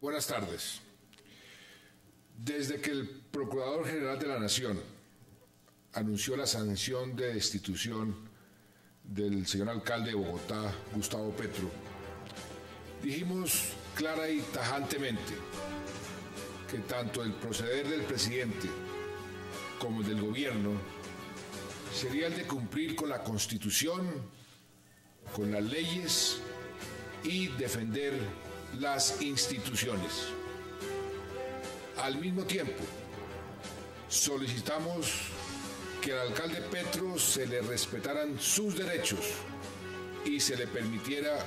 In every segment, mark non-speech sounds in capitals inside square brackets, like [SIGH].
Buenas tardes. Desde que el Procurador General de la Nación anunció la sanción de destitución del señor alcalde de Bogotá, Gustavo Petro, dijimos clara y tajantemente que tanto el proceder del presidente como el del gobierno sería el de cumplir con la constitución, con las leyes y defender las instituciones. Al mismo tiempo, solicitamos que al alcalde Petro se le respetaran sus derechos y se le permitiera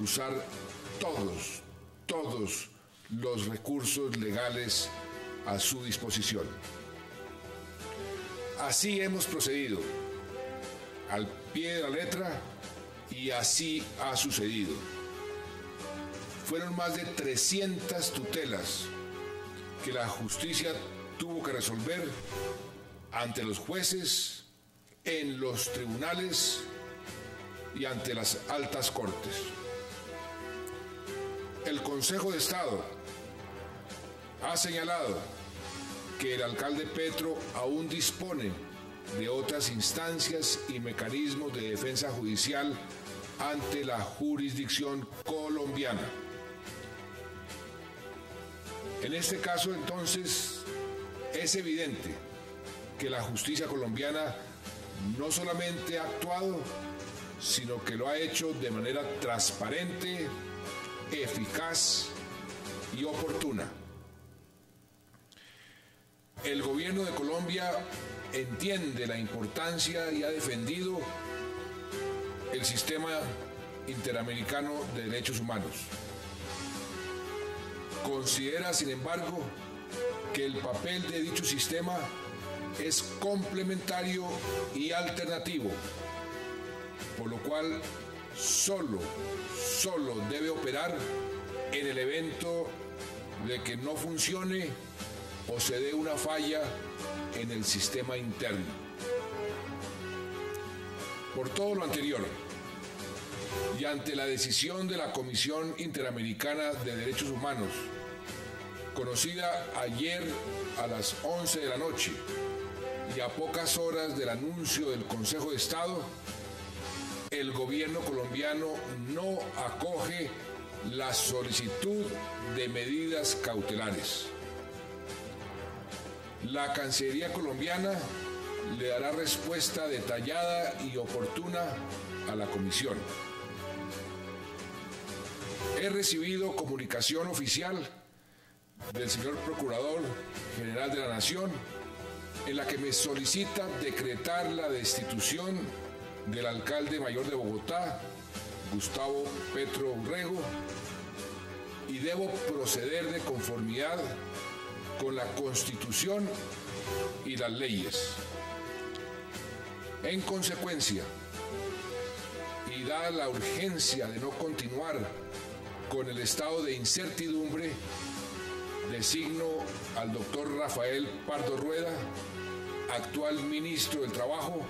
usar todos, todos los recursos legales a su disposición. Así hemos procedido, al pie de la letra, y así ha sucedido. Fueron más de 300 tutelas que la justicia tuvo que resolver ante los jueces, en los tribunales y ante las altas cortes. El Consejo de Estado ha señalado que el alcalde Petro aún dispone de otras instancias y mecanismos de defensa judicial ante la jurisdicción colombiana. En este caso, entonces, es evidente que la justicia colombiana no solamente ha actuado, sino que lo ha hecho de manera transparente, eficaz y oportuna. El gobierno de Colombia entiende la importancia y ha defendido el sistema interamericano de derechos humanos. Considera, sin embargo, que el papel de dicho sistema es complementario y alternativo, por lo cual solo, solo debe operar en el evento de que no funcione o se dé una falla en el sistema interno. Por todo lo anterior, y ante la decisión de la Comisión Interamericana de Derechos Humanos, conocida ayer a las 11 de la noche y a pocas horas del anuncio del Consejo de Estado, el gobierno colombiano no acoge la solicitud de medidas cautelares. La Cancillería colombiana le dará respuesta detallada y oportuna a la comisión. He recibido comunicación oficial del señor Procurador General de la Nación en la que me solicita decretar la destitución del alcalde mayor de Bogotá, Gustavo Petro Urrego, y debo proceder de conformidad con la Constitución y las leyes. En consecuencia, y dada la urgencia de no continuar con el estado de incertidumbre, designo al doctor Rafael Pardo Rueda, actual ministro del Trabajo,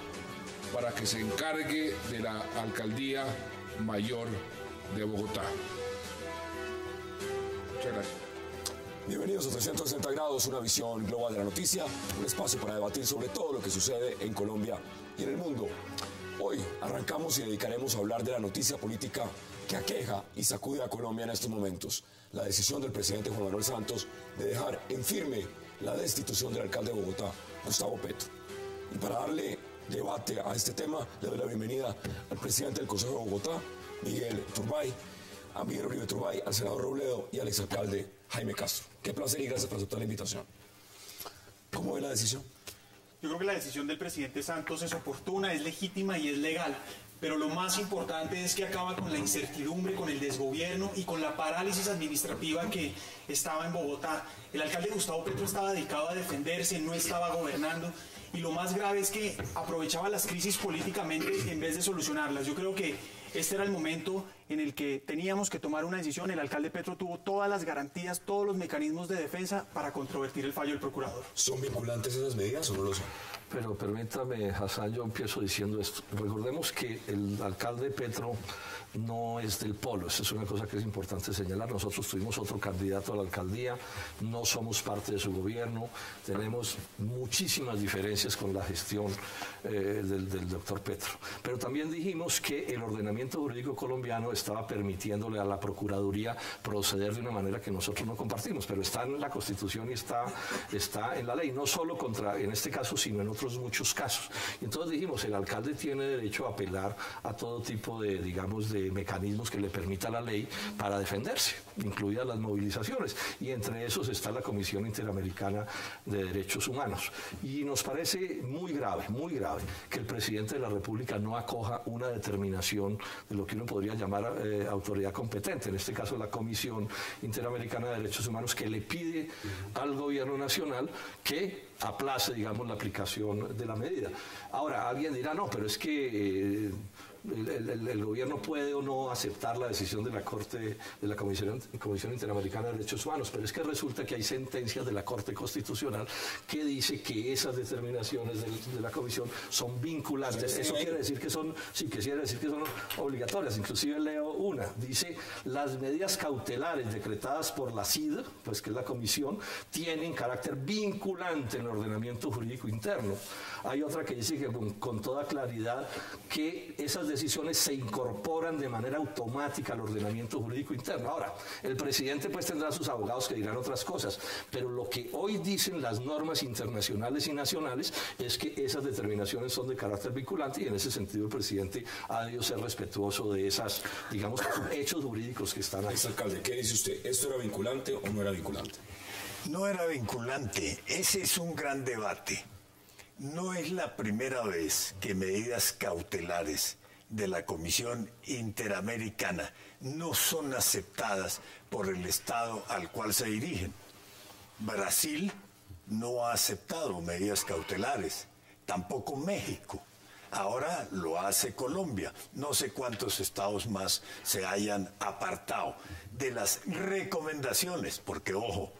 para que se encargue de la alcaldía mayor de Bogotá. Muchas gracias. Bienvenidos a 360 grados, una visión global de la noticia, un espacio para debatir sobre todo lo que sucede en Colombia y en el mundo. Hoy arrancamos y dedicaremos a hablar de la noticia política que aqueja y sacude a Colombia en estos momentos, la decisión del presidente Juan Manuel Santos de dejar en firme la destitución del alcalde de Bogotá, Gustavo Petro. Y para darle debate a este tema, le doy la bienvenida al presidente del Consejo de Bogotá, Miguel Turbay, a Miguel Uribe Turbay, al senador Robledo y al exalcalde Jaime Castro. Qué placer y gracias por aceptar la invitación. ¿Cómo ve la decisión? Yo creo que la decisión del presidente Santos es oportuna, es legítima y es legal. Pero lo más importante es que acaba con la incertidumbre, con el desgobierno y con la parálisis administrativa que estaba en Bogotá. El alcalde Gustavo Petro estaba dedicado a defenderse, no estaba gobernando. Y lo más grave es que aprovechaba las crisis políticamente en vez de solucionarlas. Yo creo que Este era el momento en el que teníamos que tomar una decisión. El alcalde Petro tuvo todas las garantías, todos los mecanismos de defensa para controvertir el fallo del procurador. ¿Son vinculantes esas medidas o no lo son? Pero permítame, Hassan, yo empiezo diciendo esto. Recordemos que el alcalde Petro no es del polo, esa es una cosa que es importante señalar. Nosotros tuvimos otro candidato a la alcaldía, no somos parte de su gobierno, tenemos muchísimas diferencias con la gestión eh, del, doctor Petro. Pero también dijimos que el ordenamiento jurídico colombiano estaba permitiéndole a la Procuraduría proceder de una manera que nosotros no compartimos, pero está en la Constitución y está, está en la ley, no solo contra, en este caso, sino en otros muchos casos. Y entonces dijimos, el alcalde tiene derecho a apelar a todo tipo de, digamos, de mecanismos que le permita la ley para defenderse, incluidas las movilizaciones. Y entre esos está la Comisión Interamericana de Derechos Humanos. Y nos parece muy grave, muy grave, que el presidente de la República no acoja una determinación de lo que uno podría llamar eh, autoridad competente, en este caso la Comisión Interamericana de Derechos Humanos, que le pide al gobierno nacional que aplace, digamos, la aplicación de la medida. Ahora, alguien dirá, no, pero es que... Eh, el, gobierno puede o no aceptar la decisión de la Corte, de la Comisión, Comisión Interamericana de Derechos Humanos, pero es que resulta que hay sentencias de la Corte Constitucional que dice que esas determinaciones de, la Comisión son vinculantes. Eso quiere decir que son, sí, que quiere decir que son obligatorias. Inclusive leo una, dice las medidas cautelares decretadas por la CID, pues que es la Comisión, tienen carácter vinculante en el ordenamiento jurídico interno. Hay otra que dice que con, toda claridad que esas decisiones se incorporan de manera automática al ordenamiento jurídico interno. Ahora, el presidente pues tendrá sus abogados que dirán otras cosas, pero lo que hoy dicen las normas internacionales y nacionales es que esas determinaciones son de carácter vinculante y en ese sentido el presidente ha debido ser respetuoso de esas, digamos, hechos jurídicos que están ahí. alcalde, ¿qué dice usted? ¿Esto era vinculante o no era vinculante? No era vinculante. Ese es un gran debate. No es la primera vez que medidas cautelares de la Comisión Interamericana no son aceptadas por el Estado al cual se dirigen. Brasil no ha aceptado medidas cautelares, tampoco México. Ahora lo hace Colombia. No sé cuántos estados más se hayan apartado de las recomendaciones, porque ojo,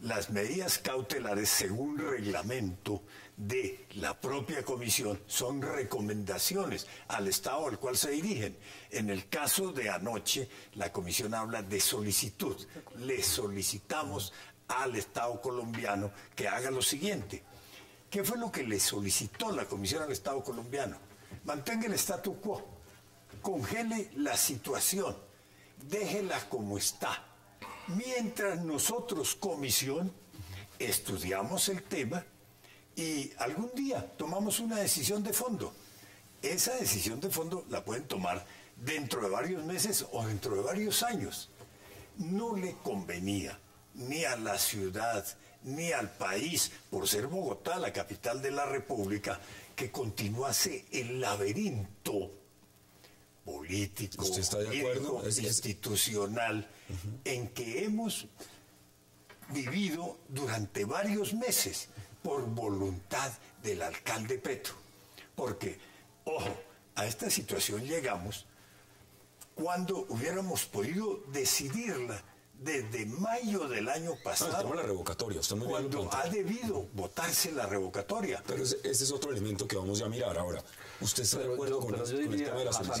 las medidas cautelares según reglamento de la propia comisión son recomendaciones al Estado al cual se dirigen. En el caso de anoche, la comisión habla de solicitud. Le solicitamos al Estado colombiano que haga lo siguiente. ¿Qué fue lo que le solicitó la comisión al Estado colombiano? Mantenga el statu quo, congele la situación, déjela como está. Mientras nosotros, comisión, estudiamos el tema y algún día tomamos una decisión de fondo. Esa decisión de fondo la pueden tomar dentro de varios meses o dentro de varios años. No le convenía ni a la ciudad ni al país, por ser Bogotá la capital de la República, que continuase el laberinto político, institucional, en que hemos vivido durante varios meses por voluntad del alcalde Petro. Porque, ojo, a esta situación llegamos cuando hubiéramos podido decidirla desde mayo del año ah, pasado. la revocatoria, muy cuando ha debido votarse la revocatoria. Pero ese, es otro elemento que vamos a mirar ahora. ¿Usted está de acuerdo con,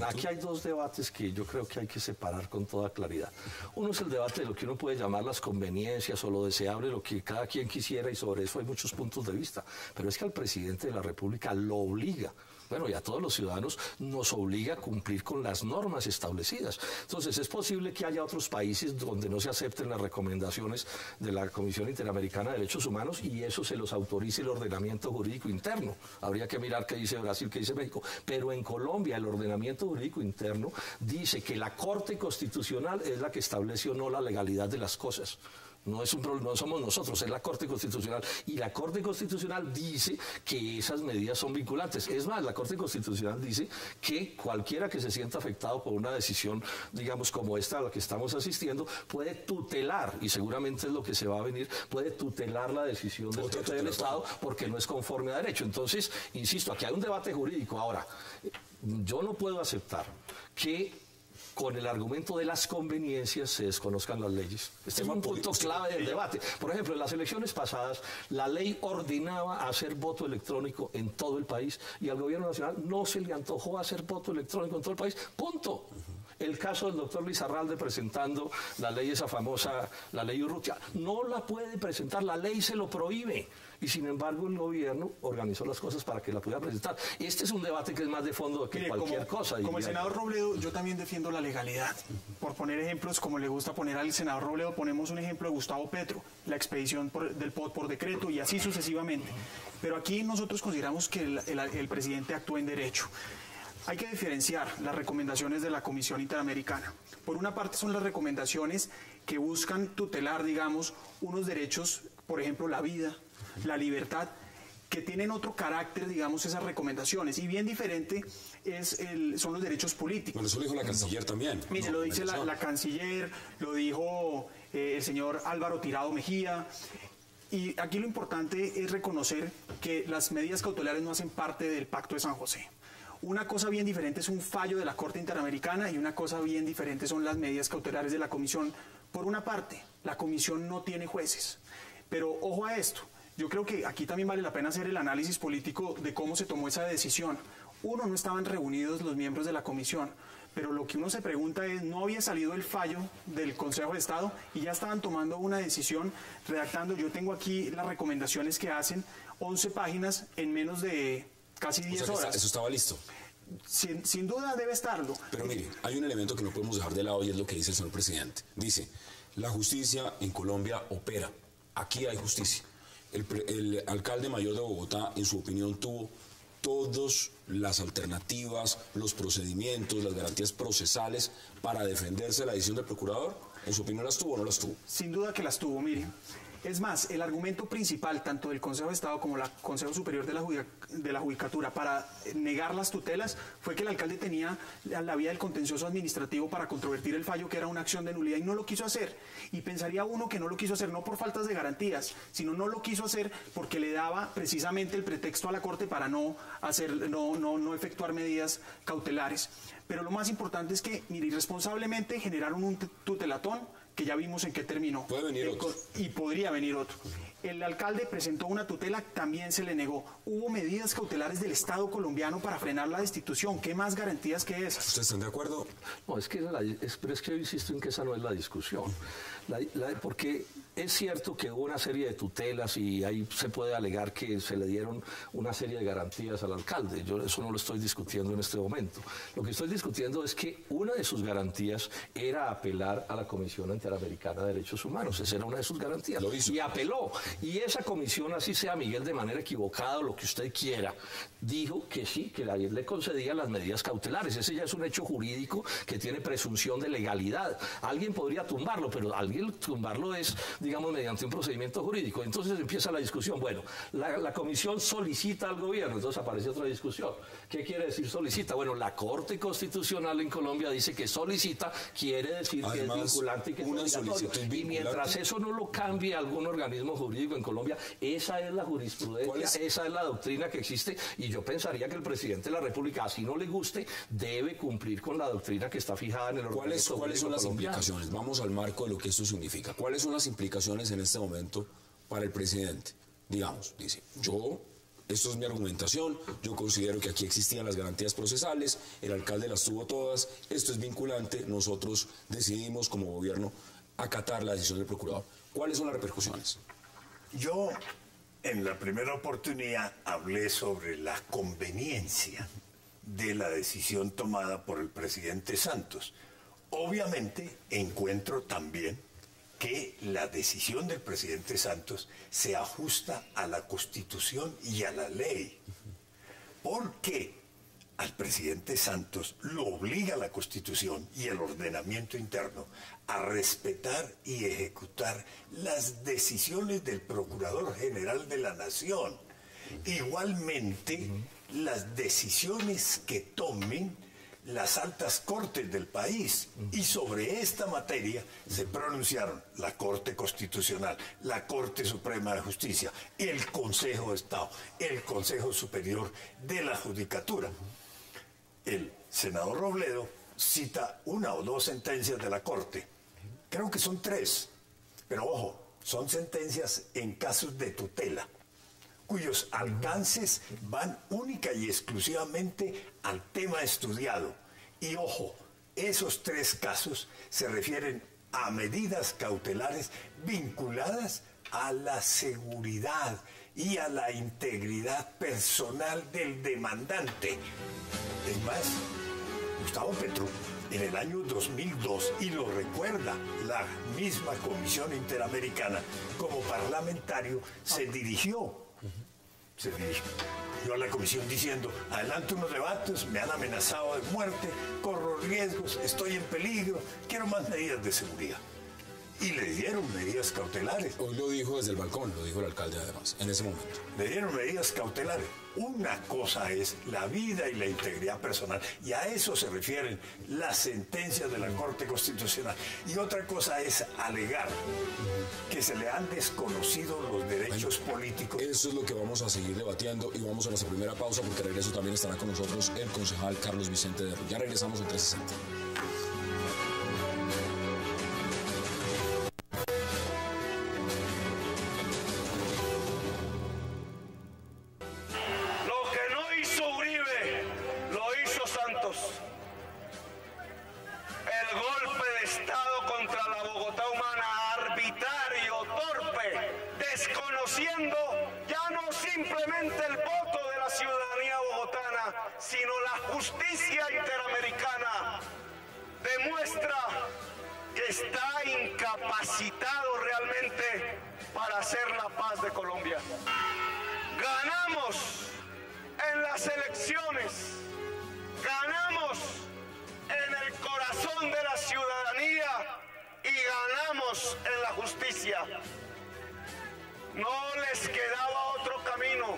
Aquí hay dos debates que yo creo que hay que separar con toda claridad. Uno es el debate de lo que uno puede llamar las conveniencias o lo deseable, lo que cada quien quisiera y sobre eso hay muchos puntos de vista. Pero es que al presidente de la República lo obliga bueno, y a todos los ciudadanos nos obliga a cumplir con las normas establecidas. Entonces, es posible que haya otros países donde no se acepten las recomendaciones de la Comisión Interamericana de Derechos Humanos y eso se los autorice el ordenamiento jurídico interno. Habría que mirar qué dice Brasil, qué dice México. Pero en Colombia el ordenamiento jurídico interno dice que la Corte Constitucional es la que establece o no la legalidad de las cosas. No, es un problema, no somos nosotros, es la Corte Constitucional. Y la Corte Constitucional dice que esas medidas son vinculantes. Es más, la Corte Constitucional dice que cualquiera que se sienta afectado por una decisión, digamos, como esta a la que estamos asistiendo, puede tutelar, y seguramente es lo que se va a venir, puede tutelar la decisión del del Estado porque no es conforme a derecho. Entonces, insisto, aquí hay un debate jurídico. Ahora, yo no puedo aceptar que con el argumento de las conveniencias se desconozcan las leyes. Este es un punto clave del debate. Por ejemplo, en las elecciones pasadas, la ley ordenaba hacer voto electrónico en todo el país y al gobierno nacional no se le antojó hacer voto electrónico en todo el país. Punto el caso del doctor Luis Arralde presentando la ley esa famosa, la ley Urrutia. No la puede presentar, la ley se lo prohíbe. Y sin embargo el gobierno organizó las cosas para que la pudiera presentar. Este es un debate que es más de fondo que cualquier cosa. Como el senador Robledo, yo también defiendo la legalidad. Por poner ejemplos, como le gusta poner al senador Robledo, ponemos un ejemplo de Gustavo Petro, la expedición del POT por decreto y así sucesivamente. Pero aquí nosotros consideramos que el presidente actúa en derecho. Hay que diferenciar las recomendaciones de la Comisión Interamericana. Por una parte son las recomendaciones que buscan tutelar, digamos, unos derechos, por ejemplo, la vida, la libertad, que tienen otro carácter, digamos, esas recomendaciones. Y bien diferente es son los derechos políticos. Bueno, eso lo dijo la canciller también. Mire, lo dice la, canciller, lo dijo eh, el señor Álvaro Tirado Mejía. Y aquí lo importante es reconocer que las medidas cautelares no hacen parte del Pacto de San José. Una cosa bien diferente es un fallo de la Corte Interamericana y una cosa bien diferente son las medidas cautelares de la Comisión. Por una parte, la Comisión no tiene jueces, pero ojo a esto, yo creo que aquí también vale la pena hacer el análisis político de cómo se tomó esa decisión. Uno, no estaban reunidos los miembros de la Comisión, pero lo que uno se pregunta es, no había salido el fallo del Consejo de Estado y ya estaban tomando una decisión, redactando, yo tengo aquí las recomendaciones que hacen, 11 páginas en menos de casi 10 horas. Eso estaba listo. Sin, duda debe estarlo. Pero mire, hay un elemento que no podemos dejar de lado y es lo que dice el señor presidente. Dice, la justicia en Colombia opera. Aquí hay justicia. El, el alcalde mayor de Bogotá, en su opinión, tuvo todas las alternativas, los procedimientos, las garantías procesales para defenderse de la decisión del procurador. ¿En su opinión las tuvo o no las tuvo? Sin duda que las tuvo, mire. Es más, el argumento principal, tanto del Consejo de Estado como del Consejo Superior de la, Judicatura, para negar las tutelas, fue que el alcalde tenía la vía del contencioso administrativo para controvertir el fallo, que era una acción de nulidad, y no lo quiso hacer. Y pensaría uno que no lo quiso hacer, no por faltas de garantías, sino no lo quiso hacer porque le daba precisamente el pretexto a la Corte para no, hacer, no, no, no efectuar medidas cautelares. Pero lo más importante es que, mire, irresponsablemente generaron un tutelatón que ya vimos en qué terminó. Puede venir otro. Y podría venir otro. El alcalde presentó una tutela, también se le negó. Hubo medidas cautelares del Estado colombiano para frenar la destitución. ¿Qué más garantías que esas? ¿Ustedes están de acuerdo? No, es que, es, pero es que yo insisto en que esa no es la discusión. porque es cierto que hubo una serie de tutelas y ahí se puede alegar que se le dieron una serie de garantías al alcalde. Yo eso no lo estoy discutiendo en este momento. Lo que estoy discutiendo es que una de sus garantías era apelar a la Comisión Interamericana de Derechos Humanos. Esa era una de sus garantías. Y apeló. Y esa comisión, así sea Miguel de manera equivocada o lo que usted quiera, dijo que sí, que ayer le concedía las medidas cautelares. Ese ya es un hecho jurídico que tiene presunción de legalidad. Alguien podría tumbarlo, pero alguien tumbarlo es digamos, mediante un procedimiento jurídico. Entonces empieza la discusión. Bueno, la, comisión solicita al gobierno, entonces aparece otra discusión. ¿Qué quiere decir solicita? Bueno, la Corte Constitucional en Colombia dice que solicita, quiere decir que es vinculante y que es obligatorio. Y mientras eso no lo cambie algún organismo jurídico en Colombia, esa es la jurisprudencia, esa es la doctrina que existe. Y yo pensaría que el presidente de la República, así no le guste, debe cumplir con la doctrina que está fijada en el organismo ¿Cuáles, son las implicaciones? Vamos al marco de lo que esto significa. ¿Cuáles son las implicaciones? En este momento para el presidente. Digamos, dice, yo, esto es mi argumentación, yo considero que aquí existían las garantías procesales, el alcalde las tuvo todas, esto es vinculante, nosotros decidimos como gobierno acatar la decisión del procurador. ¿Cuáles son las repercusiones? Yo en la primera oportunidad hablé sobre la conveniencia de la decisión tomada por el presidente Santos. Obviamente encuentro también que la decisión del presidente Santos se ajusta a la constitución y a la ley. Porque al presidente Santos lo obliga la constitución y el ordenamiento interno a respetar y ejecutar las decisiones del Procurador General de la Nación. Igualmente, las decisiones que tomen las altas cortes del país y sobre esta materia se pronunciaron la Corte Constitucional, la Corte Suprema de Justicia, el Consejo de Estado, el Consejo Superior de la Judicatura. El senador Robledo cita una o dos sentencias de la Corte. Creo que son tres, pero ojo, son sentencias en casos de tutela, cuyos alcances van única y exclusivamente al tema estudiado. Y ojo, esos tres casos se refieren a medidas cautelares vinculadas a la seguridad y a la integridad personal del demandante. Es más, Gustavo Petro, en el año 2002, y lo recuerda la misma Comisión Interamericana, como parlamentario, se dirigió, se a la comisión diciendo, adelante unos debates, me han amenazado de muerte, corro riesgos, estoy en peligro, quiero más medidas de seguridad y le dieron medidas cautelares. Hoy lo dijo desde el balcón, lo dijo el alcalde además, en ese momento. Le dieron medidas cautelares. Una cosa es la vida y la integridad personal, y a eso se refieren las sentencias de la Corte Constitucional. Y otra cosa es alegar que se le han desconocido los derechos políticos. Eso es lo que vamos a seguir debatiendo y vamos a nuestra primera pausa porque regreso también estará con nosotros el concejal Carlos Vicente de Ya regresamos en 360. capacitados realmente para hacer la paz de Colombia. Ganamos en las elecciones, ganamos en el corazón de la ciudadanía y ganamos en la justicia. No les quedaba otro camino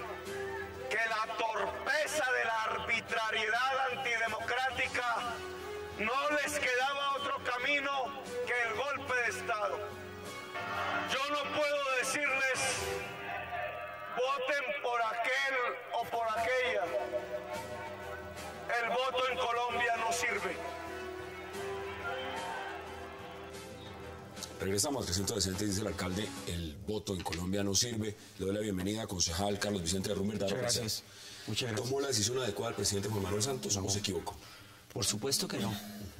que la torpeza de la arbitrariedad antidemocrática Regresamos al 360 dice el alcalde, el voto en Colombia no sirve. Le doy la bienvenida, concejal Carlos Vicente de Muchas gracias. Muchas gracias. ¿Tomó la decisión adecuada el presidente Juan Manuel Santos o se equivocó? Por supuesto que no.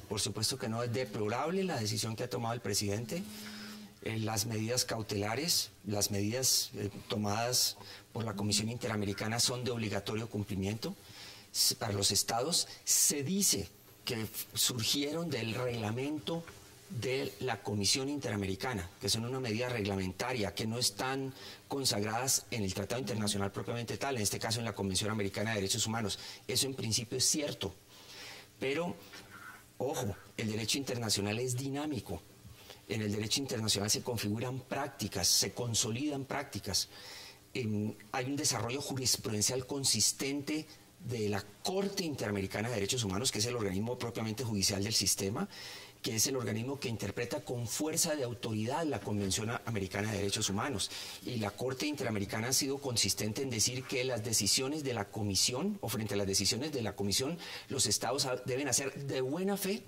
Por supuesto que no. Es deplorable la decisión que ha tomado el presidente. Eh, las medidas cautelares, las medidas eh, tomadas por la Comisión Interamericana son de obligatorio cumplimiento para los estados. Se dice que surgieron del reglamento de la Comisión Interamericana, que son una medida reglamentaria, que no están consagradas en el Tratado Internacional propiamente tal, en este caso en la Convención Americana de Derechos Humanos. Eso en principio es cierto, pero, ojo, el derecho internacional es dinámico. En el derecho internacional se configuran prácticas, se consolidan prácticas. Em, hay un desarrollo jurisprudencial consistente de la Corte Interamericana de Derechos Humanos, que es el organismo propiamente judicial del sistema, que es el organismo que interpreta con fuerza de autoridad la Convención Americana de Derechos Humanos. Y la Corte Interamericana ha sido consistente en decir que las decisiones de la Comisión, o frente a las decisiones de la Comisión, los estados deben hacer de buena fe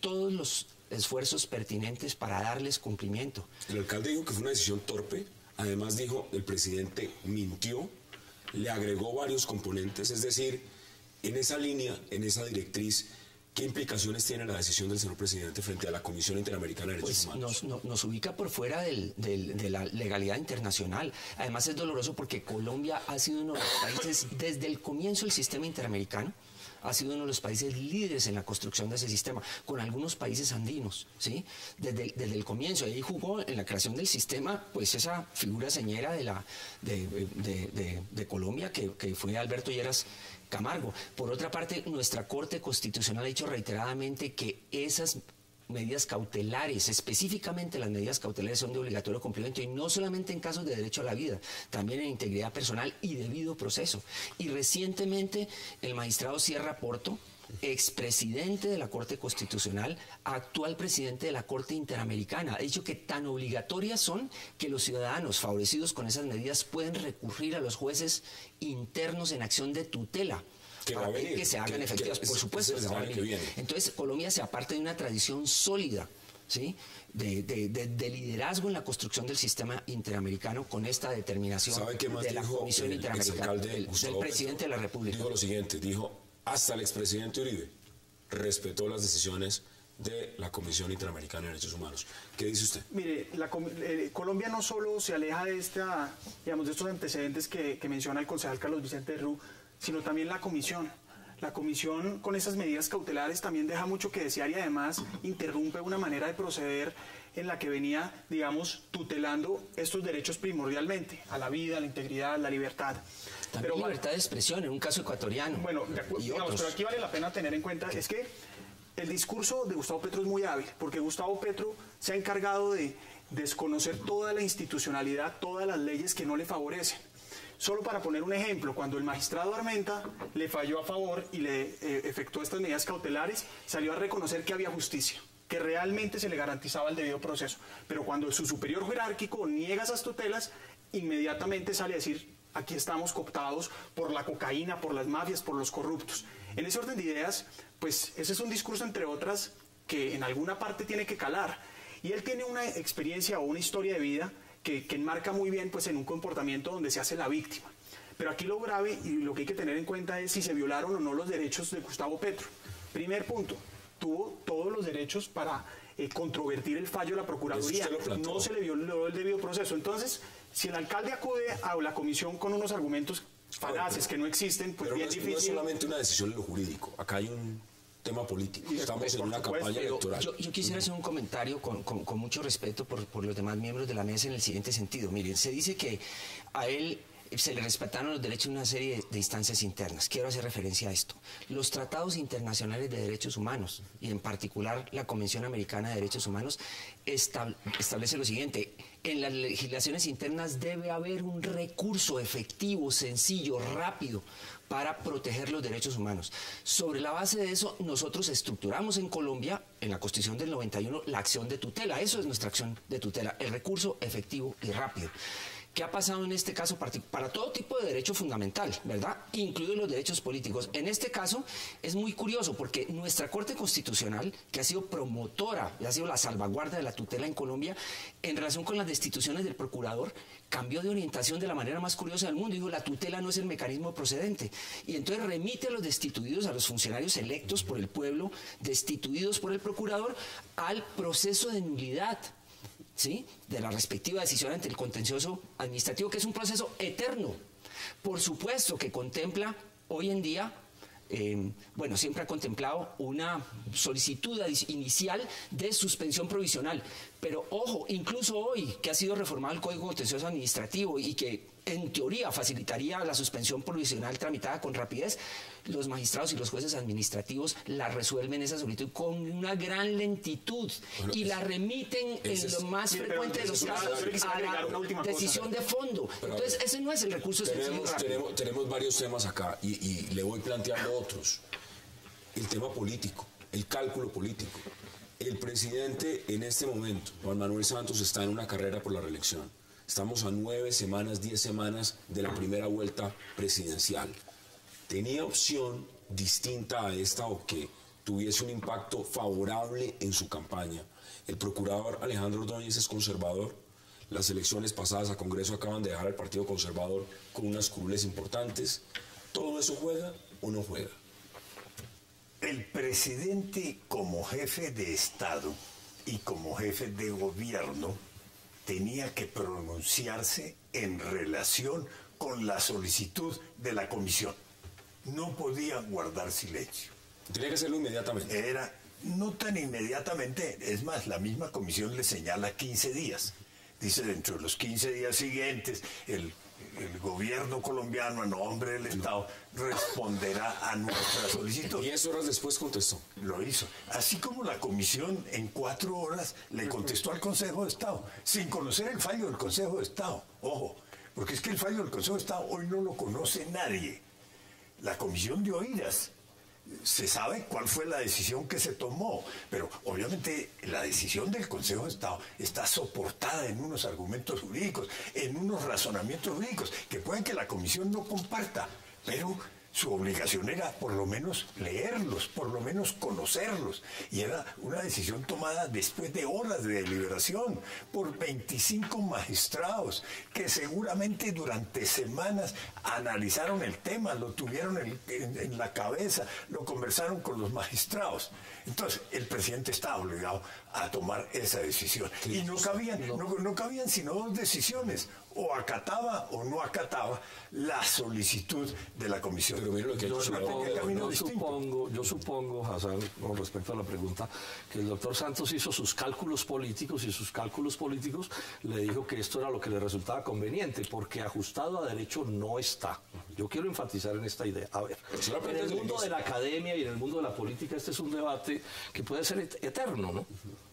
todos los esfuerzos pertinentes para darles cumplimiento. El alcalde dijo que fue una decisión torpe, además dijo el presidente mintió, le agregó varios componentes, es decir, en esa línea, en esa directriz, ¿Qué implicaciones tiene la decisión del señor presidente frente a la Comisión Interamericana de Derechos pues Humanos? Nos, nos, ubica por fuera de la legalidad internacional. Además es doloroso porque Colombia ha sido uno de los países desde el comienzo del sistema interamericano ha sido uno de los países líderes en la construcción de ese sistema, con algunos países andinos, ¿sí? Desde, el comienzo, ahí jugó en la creación del sistema, pues esa figura señera de, la, de Colombia, que, que, fue Alberto Lleras Camargo. Por otra parte, nuestra Corte Constitucional ha dicho reiteradamente que esas medidas cautelares, específicamente las medidas cautelares son de obligatorio cumplimiento y no solamente en casos de derecho a la vida, también en integridad personal y debido proceso. Y recientemente el magistrado Sierra Porto, expresidente de la Corte Constitucional, actual presidente de la Corte Interamericana, ha dicho que tan obligatorias son que los ciudadanos favorecidos con esas medidas pueden recurrir a los jueces internos en acción de tutela para pedir que se hagan efectivas. Por supuesto, Entonces, Colombia se aparte de una tradición sólida. ¿Sí? De, liderazgo en la construcción del sistema interamericano con esta determinación de la Comisión Interamericana del, presidente de la República. Dijo lo siguiente, dijo, hasta el expresidente Uribe respetó las decisiones de la Comisión Interamericana de Derechos Humanos. ¿Qué dice usted? Mire, eh, Colombia no solo se aleja de, esta, digamos, de estos antecedentes que, menciona el concejal Carlos Vicente Rú, sino también la Comisión. La Comisión con esas medidas cautelares también deja mucho que desear y además interrumpe una manera de proceder en la que venía, digamos, tutelando estos derechos primordialmente, a la vida, a la integridad, a la libertad. También pero, libertad de expresión en un caso ecuatoriano. Bueno, digamos, pero aquí vale la pena tener en cuenta, es que el discurso de Gustavo Petro es muy hábil, porque Gustavo Petro se ha encargado de desconocer toda la institucionalidad, todas las leyes que no le favorecen. Solo para poner un ejemplo, cuando el magistrado Armenta le falló a favor y le eh, efectuó estas medidas cautelares, salió a reconocer que había justicia, que realmente se le garantizaba el debido proceso. Pero cuando su superior jerárquico niega esas tutelas, inmediatamente sale a decir, aquí estamos cooptados por la cocaína, por las mafias, por los corruptos. En ese orden de ideas, pues ese es un discurso, entre otras, que en alguna parte tiene que calar. Y él tiene una experiencia o una historia de vida que, enmarca muy bien pues, en un comportamiento donde se hace la víctima. Pero aquí lo grave y lo que hay que tener en cuenta es si se violaron o no los derechos de Gustavo Petro. Primer punto, tuvo todos los derechos para eh, controvertir el fallo de la Procuraduría. No se le violó el debido proceso. Entonces, si el alcalde acude a la comisión con unos argumentos falaces que no existen, pues bien difícil. No es solamente una decisión en lo jurídico, acá hay un tema político. Estamos en una campaña electoral. Yo, quisiera hacer un comentario con, con, mucho respeto por, por, los demás miembros de la mesa en el siguiente sentido. Miren, se dice que a él se le respetaron los derechos en una serie de, instancias internas. Quiero hacer referencia a esto. Los tratados internacionales de derechos humanos, y en particular la Convención Americana de Derechos Humanos, establece lo siguiente. En las legislaciones internas debe haber un recurso efectivo, sencillo, rápido para proteger los derechos humanos. Sobre la base de eso, nosotros estructuramos en Colombia, en la Constitución del 91, la acción de tutela. Eso es nuestra acción de tutela, el recurso efectivo y rápido. ¿Qué ha pasado en este caso para todo tipo de derecho fundamental, verdad? Incluidos los derechos políticos. En este caso es muy curioso porque nuestra Corte Constitucional, que ha sido promotora, y ha sido la salvaguarda de la tutela en Colombia, en relación con las destituciones del procurador, cambió de orientación de la manera más curiosa del mundo. Dijo, la tutela no es el mecanismo procedente. Y entonces remite a los destituidos, a los funcionarios electos por el pueblo, destituidos por el procurador, al proceso de nulidad ¿sí? de la respectiva decisión ante el contencioso administrativo, que es un proceso eterno. Por supuesto que contempla hoy en día eh, bueno, siempre ha contemplado una solicitud inicial de suspensión provisional. Pero ojo, incluso hoy que ha sido reformado el Código Contencioso Administrativo y que en teoría facilitaría la suspensión provisional tramitada con rapidez, los magistrados y los jueces administrativos la resuelven esa solicitud con una gran lentitud y la remiten en lo más frecuente de los casos a la decisión de fondo. Entonces, ese no es el recurso tenemos, tenemos, tenemos, varios temas acá y, y le voy planteando otros. El tema político, el cálculo político. El presidente en este momento, Juan Manuel Santos, está en una carrera por la reelección Estamos a nueve semanas, diez semanas de la primera vuelta presidencial. ¿Tenía opción distinta a esta o que tuviese un impacto favorable en su campaña? El procurador Alejandro Ordóñez es conservador. Las elecciones pasadas a Congreso acaban de dejar al Partido Conservador con unas curules importantes. ¿Todo eso juega o no juega? El presidente como jefe de Estado y como jefe de gobierno tenía que pronunciarse en relación con la solicitud de la comisión. No podía guardar silencio. Tenía que hacerlo inmediatamente. Era no tan inmediatamente, es más, la misma comisión le señala 15 días. Dice, dentro de los 15 días siguientes, el el gobierno colombiano, a nombre del Estado, responderá a nuestra [COUGHS] solicitud. Diez horas después contestó. Lo hizo. Así como la comisión en cuatro horas le contestó al Consejo de Estado, sin conocer el fallo del Consejo de Estado. Ojo, porque es que el fallo del Consejo de Estado hoy no lo conoce nadie. La comisión de oídas. Se sabe cuál fue la decisión que se tomó, pero obviamente la decisión del Consejo de Estado está soportada en unos argumentos jurídicos, en unos razonamientos jurídicos, que pueden que la Comisión no comparta, pero su obligación era por lo menos leerlos, por lo menos conocerlos. Y era una decisión tomada después de horas de deliberación por 25 magistrados que seguramente durante semanas analizaron el tema, lo tuvieron en, la cabeza, lo conversaron con los magistrados. Entonces, el presidente estaba obligado a tomar esa decisión. Y no cabían, no cabían sino dos decisiones o acataba o no acataba la solicitud de la comisión. Pero lo que yo, supongo, yo supongo, Hassan, con respecto a la pregunta, que el doctor Santos hizo sus cálculos políticos y sus cálculos políticos le dijo que esto era lo que le resultaba conveniente, porque ajustado a derecho no está. Yo quiero enfatizar en esta idea. A ver, en el mundo de la academia y en el mundo de la política este es un debate que puede ser eterno, ¿no?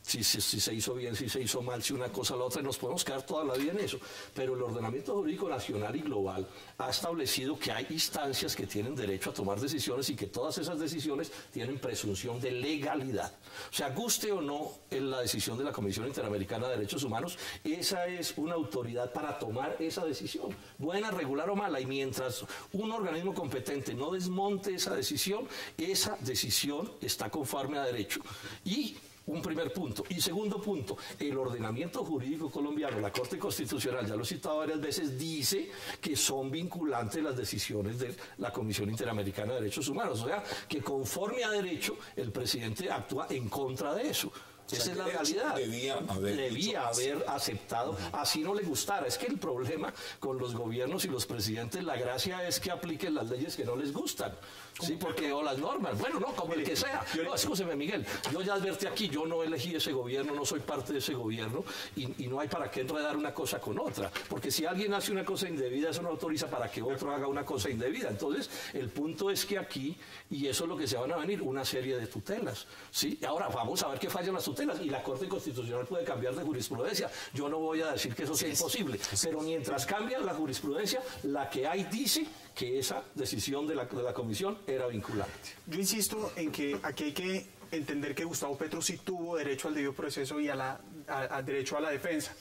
Si, se hizo bien, si se hizo mal, si una cosa o la otra, y nos podemos quedar toda la vida en eso. Pero el ordenamiento jurídico nacional y global ha establecido que hay instancias que tienen derecho a tomar decisiones y que todas esas decisiones tienen presunción de legalidad. O sea, guste o no en la decisión de la Comisión Interamericana de Derechos Humanos, esa es una autoridad para tomar esa decisión, buena, regular o mala. Y mientras un organismo competente no desmonte esa decisión, esa decisión está conforme a derecho. Y un primer punto. Y segundo punto, el ordenamiento jurídico colombiano, la Corte Constitucional, ya lo he citado varias veces, dice que son vinculantes las decisiones de la Comisión Interamericana de Derechos Humanos. O sea, que conforme a derecho, el presidente actúa en contra de eso. Esa es la realidad. Debía haber, debía haber aceptado, así no le gustara. Es que el problema con los gobiernos y los presidentes, la gracia es que apliquen las leyes que no les gustan. Sí, porque o las normas, bueno, no, como el que sea. No, escúcheme, Miguel, yo ya advertí aquí, yo no elegí ese gobierno, no soy parte de ese gobierno y, no hay para qué enredar una cosa con otra. Porque si alguien hace una cosa indebida, eso no autoriza para que otro haga una cosa indebida. Entonces, el punto es que aquí, y eso es lo que se van a venir, una serie de tutelas. ¿sí? Ahora, vamos a ver qué fallan las tutelas y la Corte Constitucional puede cambiar de jurisprudencia. Yo no voy a decir que eso sea imposible, pero mientras cambia la jurisprudencia, la que hay dice que esa decisión de la, de la comisión era vinculante. Yo insisto en que aquí hay que entender que Gustavo Petro sí tuvo derecho al debido proceso y a la, al derecho a la defensa.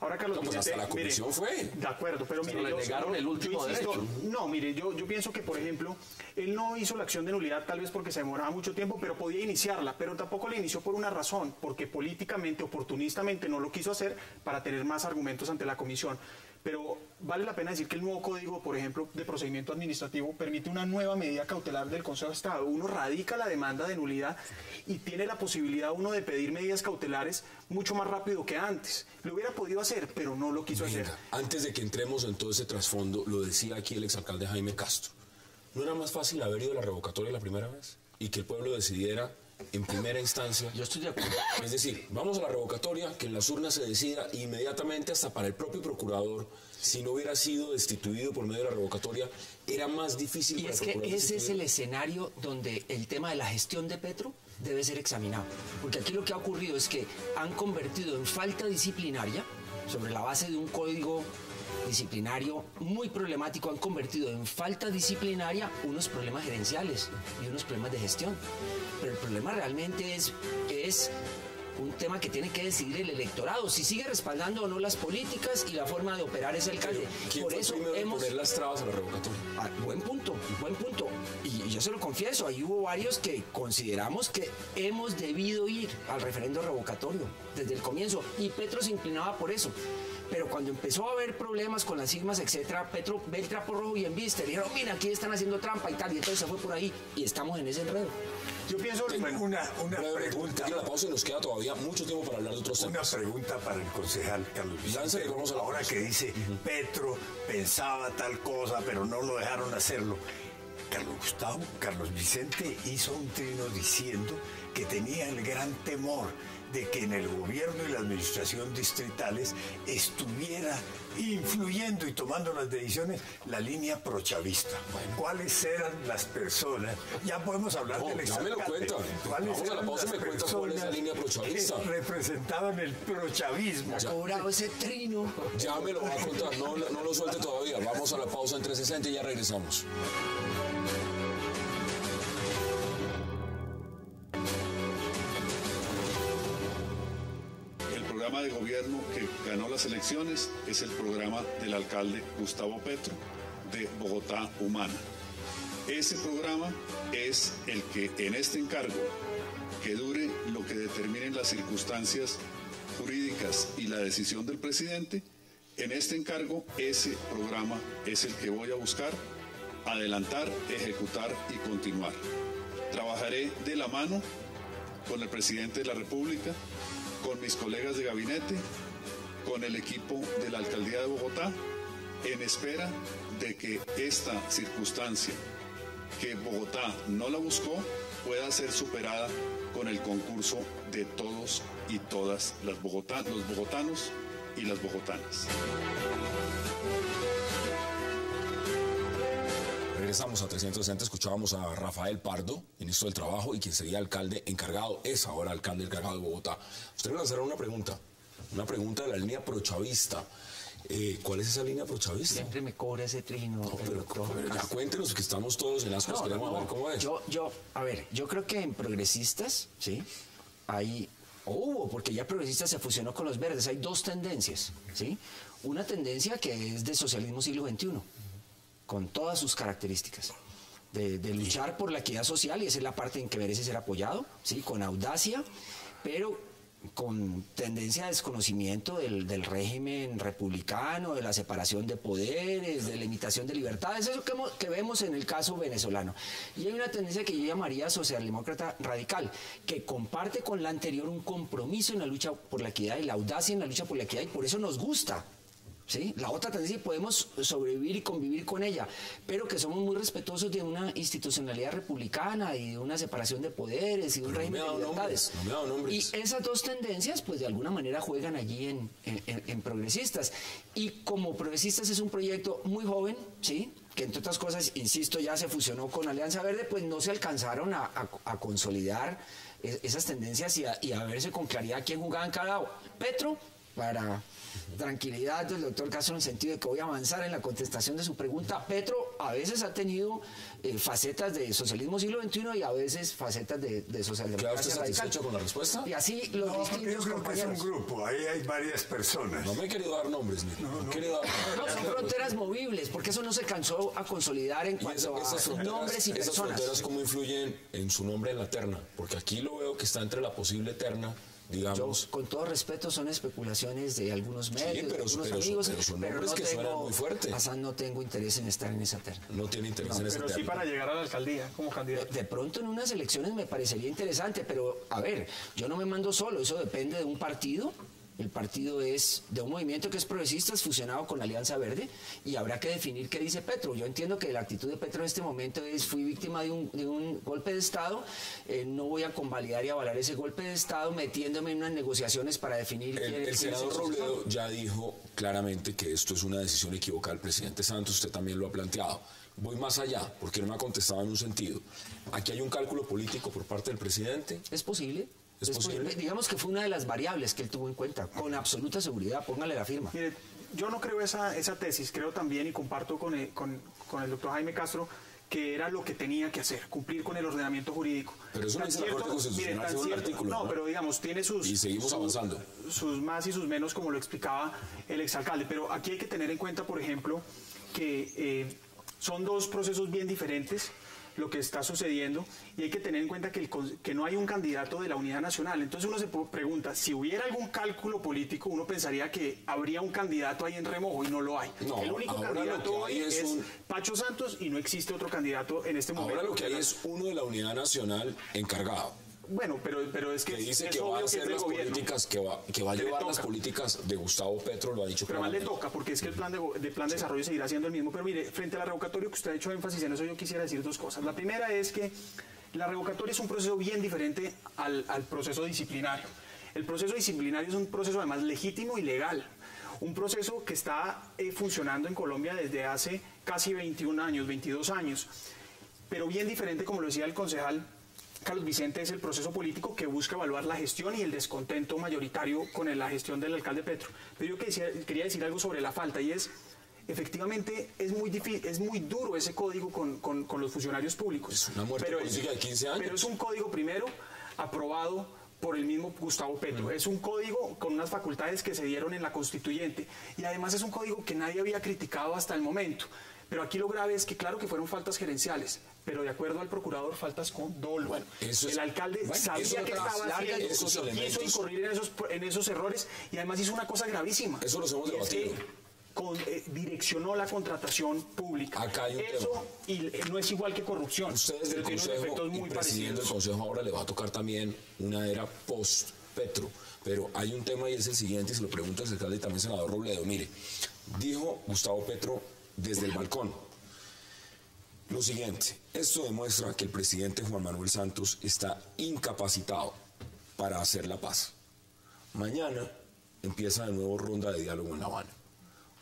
Ahora, Carlos, pues hasta la comisión fue. De acuerdo, pero mire, le negaron el último derecho. No, mire, yo, yo pienso que, por ejemplo, él no hizo la acción de nulidad tal vez porque se demoraba mucho tiempo, pero podía iniciarla, pero tampoco la inició por una razón, porque políticamente, oportunistamente no lo quiso hacer para tener más argumentos ante la comisión. Pero vale la pena decir que el nuevo código, por ejemplo, de procedimiento administrativo permite una nueva medida cautelar del Consejo de Estado. Uno radica la demanda de nulidad y tiene la posibilidad uno de pedir medidas cautelares mucho más rápido que antes. Lo hubiera podido hacer, pero no lo quiso hacer. Antes de que entremos en todo ese trasfondo, lo decía aquí el exalcalde Jaime Castro. ¿No era más fácil haber ido a la revocatoria la primera vez? Y que el pueblo decidiera en primera instancia. Yo estoy de acuerdo. Es decir, vamos a la revocatoria, que en las urnas se decida inmediatamente hasta para el propio procurador, si no hubiera sido destituido por medio de la revocatoria, era más difícil. Y es que ese es el escenario donde el tema de la gestión de Petro debe ser examinado. Porque aquí lo que ha ocurrido es que han convertido en falta disciplinaria, sobre la base de un código disciplinario muy problemático han convertido en falta disciplinaria unos problemas gerenciales y unos problemas de gestión. Pero el problema realmente es, es un tema que tiene que decidir el electorado, si sigue respaldando o no las políticas y la forma de operar ese alcalde. Por eso hemos poner las trabas a la revocatoria. Ah, buen punto, buen punto. Y, yo se lo confieso, ahí hubo varios que consideramos que hemos debido ir al referendo revocatorio desde el comienzo y Petro se inclinaba por eso. Pero cuando empezó a haber problemas con las sigmas, etcétera, Petro ve el trapo rojo y en vista. Le dijeron, mira, aquí están haciendo trampa y tal. Y entonces se fue por ahí y estamos en ese enredo. Yo pienso bueno, una, una pregunta. la pausa y nos queda todavía mucho tiempo para hablar de otros temas. Una pregunta para el concejal Carlos Vicente. Vamos a la ahora que dice Petro pensaba tal cosa, pero no lo dejaron hacerlo. Carlos Gustavo, Carlos Vicente hizo un trino diciendo que tenía el gran temor de que en el gobierno y la administración distritales estuviera influyendo y tomando las decisiones la línea prochavista. ¿Cuáles eran las personas? Ya podemos hablar del Ya me lo cuentan. Vamos a la pausa y me cuentan cuál es la línea prochavista. representaban el prochavismo. Ha cobrado ese trino. Ya me lo va a contar. No, no lo suelte todavía. Vamos a la pausa en 360 y ya regresamos. Programa de gobierno que ganó las elecciones es el programa del alcalde Gustavo Petro de Bogotá Humana. Ese programa es el que en este encargo, que dure lo que determinen las circunstancias jurídicas y la decisión del presidente, en este encargo ese programa es el que voy a buscar, adelantar, ejecutar y continuar. Trabajaré de la mano con el presidente de la República, con mis colegas de gabinete, con el equipo de la Alcaldía de Bogotá, en espera de que esta circunstancia que Bogotá no la buscó pueda ser superada con el concurso de todos y todas las los bogotanos y las bogotanas. Regresamos a 360, escuchábamos a Rafael Pardo, ministro del Trabajo, y quien sería alcalde encargado, es ahora alcalde encargado de Bogotá. Usted me lanzará una pregunta, una pregunta de la línea prochavista. Eh, ¿Cuál es esa línea prochavista? Siempre me cobra ese trino. pero, ya cuéntenos que estamos todos en las cosas, queremos ver cómo es. Yo, yo, a ver, yo creo que en progresistas, ¿sí? Hay, o hubo, porque ya progresistas se fusionó con los verdes, hay dos tendencias, ¿sí? Una tendencia que es de socialismo siglo XXI, con todas sus características. De, luchar por la equidad social y esa es la parte en que merece ser apoyado, ¿sí? con audacia, pero con tendencia a desconocimiento del, del, régimen republicano, de la separación de poderes, de la limitación de libertades, eso que, que, vemos en el caso venezolano. Y hay una tendencia que yo llamaría socialdemócrata radical, que comparte con la anterior un compromiso en la lucha por la equidad y la audacia en la lucha por la equidad, y por eso nos gusta la otra tendencia podemos sobrevivir y convivir con ella, pero que somos muy respetuosos de una institucionalidad republicana y de una separación de poderes y un régimen de libertades. y esas dos tendencias, pues de alguna manera juegan allí en, progresistas. Y como progresistas es un proyecto muy joven, ¿sí? que entre otras cosas, insisto, ya se fusionó con Alianza Verde, pues no se alcanzaron a, consolidar esas tendencias y a, y a verse con claridad quién jugaba en cada lado. Petro, para tranquilidad del doctor Castro en el sentido de que voy a avanzar en la contestación de su pregunta. Petro a veces ha tenido eh, facetas de socialismo siglo XXI y a veces facetas de, de socialdemocracia ¿Usted satisfecho con la respuesta? Y así los no, distintos yo creo compañeros. que es un grupo, ahí hay varias personas. No me he querido dar nombres, mire. No, no. Querido dar... no, son fronteras movibles, porque eso no se cansó a consolidar en cuanto a nombres y esas personas. fronteras cómo influyen en su nombre en la terna? Porque aquí lo veo que está entre la posible terna digamos. con todo respeto, son especulaciones de algunos medios, sí, pero, de algunos pero, amigos, pero son pero no que tengo, muy fuerte. Hassan, no tengo interés en estar en esa terna. No tiene interés en esa Pero terna. sí para llegar a la alcaldía como De, candidato. de pronto en unas elecciones me parecería interesante, pero a ver, yo no me mando solo, eso depende de un partido. El partido es de un movimiento que es progresista, es fusionado con la Alianza Verde y habrá que definir qué dice Petro. Yo entiendo que la actitud de Petro en este momento es fui víctima de un, de un golpe de Estado, eh, no voy a convalidar y avalar ese golpe de Estado metiéndome en unas negociaciones para definir El, quién- el senador. Robledo ya dijo claramente que esto es una decisión equivocada del presidente Santos, usted también lo ha planteado. Voy más allá, porque no me ha contestado en un sentido. Aquí hay un cálculo político por parte del presidente. ¿Es posible? ¿Es posible? Digamos que fue una de las variables que él tuvo en cuenta, con absoluta seguridad, póngale la firma. Mire, yo no creo esa, esa tesis, creo también y comparto con el, con, con el doctor Jaime Castro que era lo que tenía que hacer, cumplir con el ordenamiento jurídico. Pero eso no Tan dice la cierto- Corte Constitucional, mire, tan según el cierto- artículo, No, ¿no? pero digamos, tiene sus... Y seguimos su- avanzando. Sus más y sus menos, como lo explicaba el exalcalde. Pero aquí hay que tener en cuenta, por ejemplo, que eh, son dos procesos bien diferentes lo que está sucediendo y hay que tener en cuenta que, el que no hay un candidato de la unidad nacional. Entonces uno se pregunta, si hubiera algún cálculo político, uno pensaría que habría un candidato ahí en remojo y no lo hay. No, el único candidato hoy es, un- Pacho Santos y no existe otro candidato en este momento. Ahora lo que hay es uno de la unidad nacional encargado. Bueno, pero, pero es que, que dice es que va a hacer las gobierno. políticas, que va, que va a llevar las políticas de Gustavo Petro, lo ha dicho Pero más le toca, porque es que el plan de, plan de desarrollo seguirá siendo el mismo. Pero mire, frente a la revocatoria que usted ha hecho énfasis en eso, yo quisiera decir dos cosas. La primera es que la revocatoria es un proceso bien diferente al, al proceso disciplinario. El proceso disciplinario es un proceso además legítimo y legal. Un proceso que está eh, funcionando en Colombia desde hace casi 21 años, 22 años. Pero bien diferente, como lo decía el concejal Carlos Vicente, es el proceso político que busca evaluar la gestión y el descontento mayoritario con la gestión del alcalde Petro. Pero yo quería decir algo sobre la falta y es, efectivamente, es muy, difí- es muy duro ese código con, con- con los funcionarios públicos. Es una muerte política de 15 años. Pero es un código primero aprobado por el mismo Gustavo Petro. Es un código con unas facultades que se dieron en la constituyente y además es un código que nadie había criticado hasta el momento. Pero aquí lo grave es que claro que fueron faltas gerenciales, pero de acuerdo al procurador, faltas con dolo. Bueno, eso es- el alcalde bueno, sabía que es estaba larga y haciendo, esos quiso incurrir en esos, en esos errores y además hizo una cosa gravísima. Eso los hemos debatido. con- eh, direccionó la contratación pública. Acá hay un Eso y, eh, no es igual que corrupción. Ustedes del Consejo muy el parecidos. Consejo ahora le va a tocar también una era post-Petro. Pero hay un tema y es el siguiente, y se lo pregunta el alcalde y también senador Robledo. Mire, dijo Gustavo Petro desde el balcón lo siguiente, esto demuestra que el presidente Juan Manuel Santos está incapacitado para hacer la paz. Mañana empieza de nuevo ronda de diálogo en La Habana.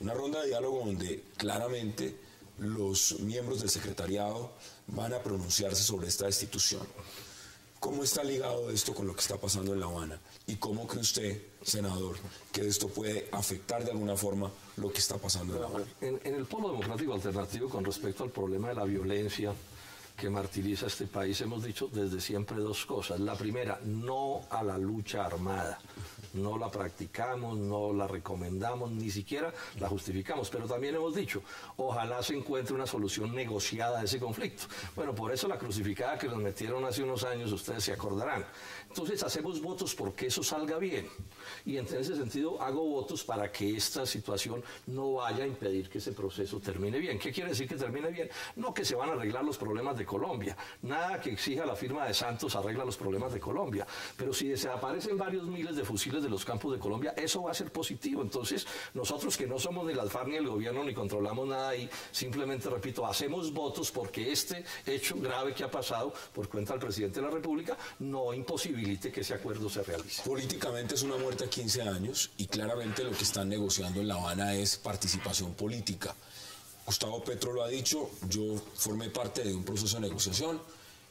Una ronda de diálogo donde claramente los miembros del secretariado van a pronunciarse sobre esta destitución. ¿Cómo está ligado esto con lo que está pasando en La Habana? ¿Y cómo cree usted, senador, que esto puede afectar de alguna forma lo que está pasando en La Habana? En, en el polo democrático alternativo con respecto al problema de la violencia que martiriza este país hemos dicho desde siempre dos cosas. La primera, no a la lucha armada. No la practicamos, no la recomendamos, ni siquiera la justificamos. Pero también hemos dicho, ojalá se encuentre una solución negociada a ese conflicto. Bueno, por eso la crucificada que nos metieron hace unos años, ustedes se acordarán. Entonces hacemos votos porque eso salga bien. Y en ese sentido hago votos para que esta situación no vaya a impedir que ese proceso termine bien. ¿Qué quiere decir que termine bien? No que se van a arreglar los problemas de Colombia. Nada que exija la firma de Santos arregla los problemas de Colombia. Pero si desaparecen varios miles de fusiles de los campos de Colombia, eso va a ser positivo. Entonces, nosotros que no somos ni la FARC ni el gobierno ni controlamos nada ahí, simplemente, repito, hacemos votos porque este hecho grave que ha pasado por cuenta del presidente de la República no imposibilite que ese acuerdo se realice. Políticamente es una muerte a 15 años y claramente lo que están negociando en La Habana es participación política. Gustavo Petro lo ha dicho, yo formé parte de un proceso de negociación.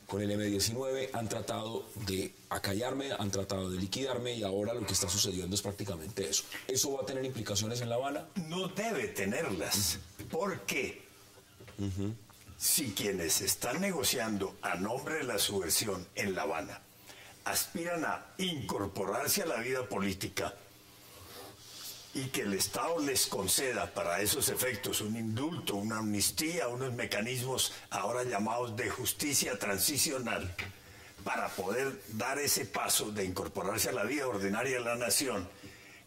Con el M19 han tratado de acallarme, han tratado de liquidarme y ahora lo que está sucediendo es prácticamente eso. ¿Eso va a tener implicaciones en La Habana? no debe tenerlas. porque Si quienes están negociando a nombre de la subversión en La Habana aspiran a incorporarse a la vida política y que el Estado les conceda para esos efectos un indulto, una amnistía, unos mecanismos ahora llamados de justicia transicional, para poder dar ese paso de incorporarse a la vida ordinaria de la nación.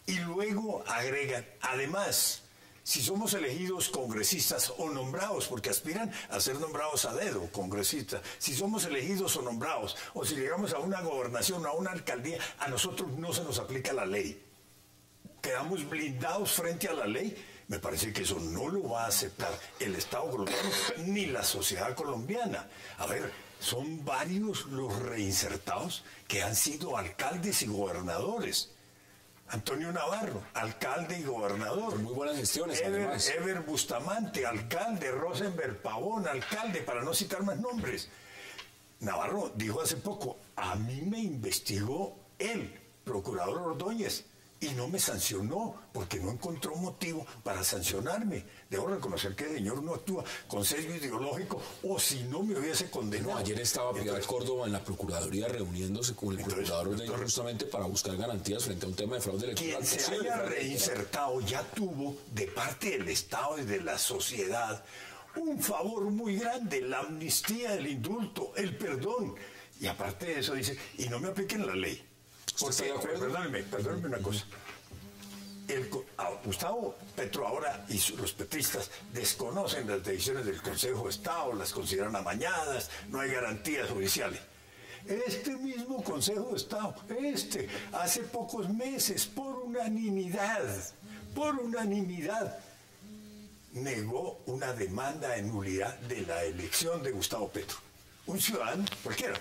Y luego agregan, además, si somos elegidos congresistas o nombrados, porque aspiran a ser nombrados a dedo, congresistas, si somos elegidos o nombrados, o si llegamos a una gobernación, a una alcaldía, a nosotros no se nos aplica la ley. Quedamos blindados frente a la ley. Me parece que eso no lo va a aceptar el Estado colombiano ni la sociedad colombiana. A ver, son varios los reinsertados que han sido alcaldes y gobernadores. Antonio Navarro, alcalde y gobernador. Muy buenas gestiones, Ever, además. Ever Bustamante, alcalde. Rosenberg Pavón, alcalde, para no citar más nombres. Navarro dijo hace poco, a mí me investigó el procurador Ordóñez y no me sancionó porque no encontró motivo para sancionarme. Debo reconocer que el señor no actúa con sesgo ideológico o si no me hubiese condenado. Ayer estaba Piedad Entonces, Córdoba en la Procuraduría reuniéndose con el Entonces, procurador de justamente para buscar garantías frente a un tema de fraude electoral. Quien se haya reinsertado ya tuvo de parte del Estado y de la sociedad un favor muy grande, la amnistía, el indulto, el perdón. Y aparte de eso dice, y no me apliquen la ley. Acuerdo? perdóneme, perdóneme una cosa. El Gustavo Petro ahora y los petristas desconocen las decisiones del Consejo de Estado, las consideran amañadas, no hay garantías judiciales. Este mismo Consejo de Estado, este, hace pocos meses, por unanimidad, por unanimidad, negó una demanda de nulidad de la elección de Gustavo Petro. Un ciudadano, cualquiera,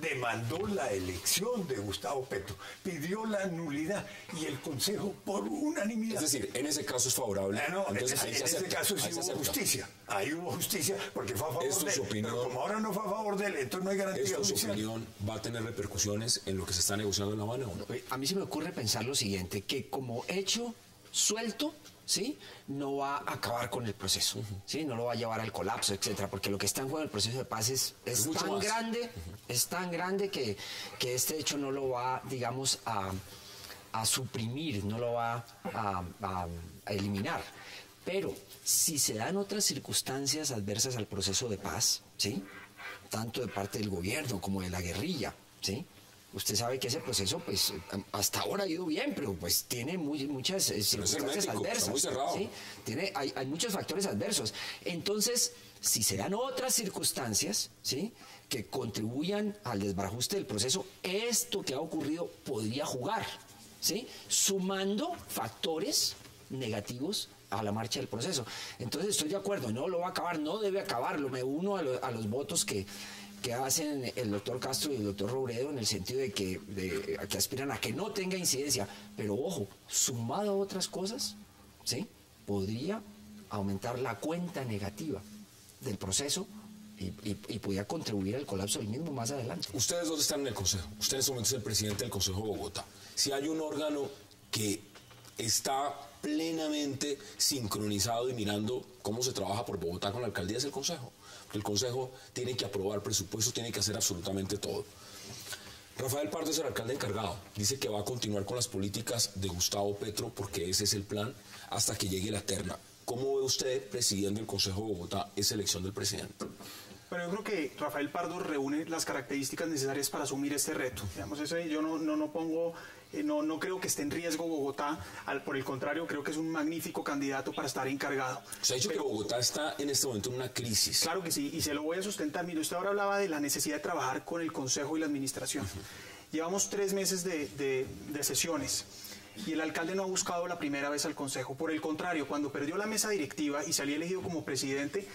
demandó la elección de Gustavo Petro, pidió la nulidad y el Consejo por unanimidad. Es decir, en ese caso es favorable. Ah, no, en, entonces en se ese caso sí hubo justicia. Ahí hubo justicia porque fue a favor Esto de él. opinión. Pero como ahora no fue a favor de él, entonces no hay garantía ¿Esto, su opinión, va a tener repercusiones en lo que se está negociando en La Habana o no? A mí se me ocurre pensar lo siguiente, que como hecho suelto, ¿sí? No va a acabar con el proceso, ¿sí? No lo va a llevar al colapso, etcétera, porque lo que está en juego en el proceso de paz es, es tan más. grande, es tan grande que, que este hecho no lo va, digamos, a, a suprimir, no lo va a, a- a eliminar. Pero si se dan otras circunstancias adversas al proceso de paz, ¿sí? tanto de parte del gobierno como de la guerrilla, ¿sí? Usted sabe que ese proceso, pues, hasta ahora ha ido bien, pero pues tiene muy, muchas eh, circunstancias adversas. Muy cerrado. ¿sí? Tiene, hay, hay muchos factores adversos. Entonces, si se dan otras circunstancias, ¿sí? que contribuyan al desbarajuste del proceso, esto que ha ocurrido podría jugar, ¿sí? sumando factores negativos a la marcha del proceso. Entonces estoy de acuerdo, no lo va a acabar, no debe acabarlo, me uno a, a los votos que, que hacen el doctor Castro y el doctor Robredo en el sentido de que, aspiran a que no tenga incidencia, pero ojo, sumado a otras cosas, ¿sí? podría aumentar la cuenta negativa del proceso y, podría contribuir al colapso del mismo más adelante. ¿Ustedes dónde están en el Consejo? Usted en este momento es el presidente del Consejo de Bogotá. Si hay un órgano que está plenamente sincronizado y mirando cómo se trabaja por Bogotá con la alcaldía es el Consejo. El Consejo tiene que aprobar presupuestos, tiene que hacer absolutamente todo. Rafael Pardo es el alcalde encargado. Dice que va a continuar con las políticas de Gustavo Petro porque ese es el plan hasta que llegue la terna. ¿Cómo ve usted, presidiendo el Consejo de Bogotá, esa elección del presidente? Pero yo creo que Rafael Pardo reúne las características necesarias para asumir este reto. Digamos, ese, yo no, no, no pongo, no, no creo que esté en riesgo Bogotá, al, por el contrario, creo que es un magnífico candidato para estar encargado. Se ha dicho Pero, que Bogotá está en este momento en una crisis. Claro que sí, y se lo voy a sustentar. Mire, usted ahora hablaba de la necesidad de trabajar con el Consejo y la Administración. Uh -huh. Llevamos tres meses de, de, de sesiones y el alcalde no ha buscado la primera vez al Consejo. Por el contrario, cuando perdió la mesa directiva y salía elegido como presidente,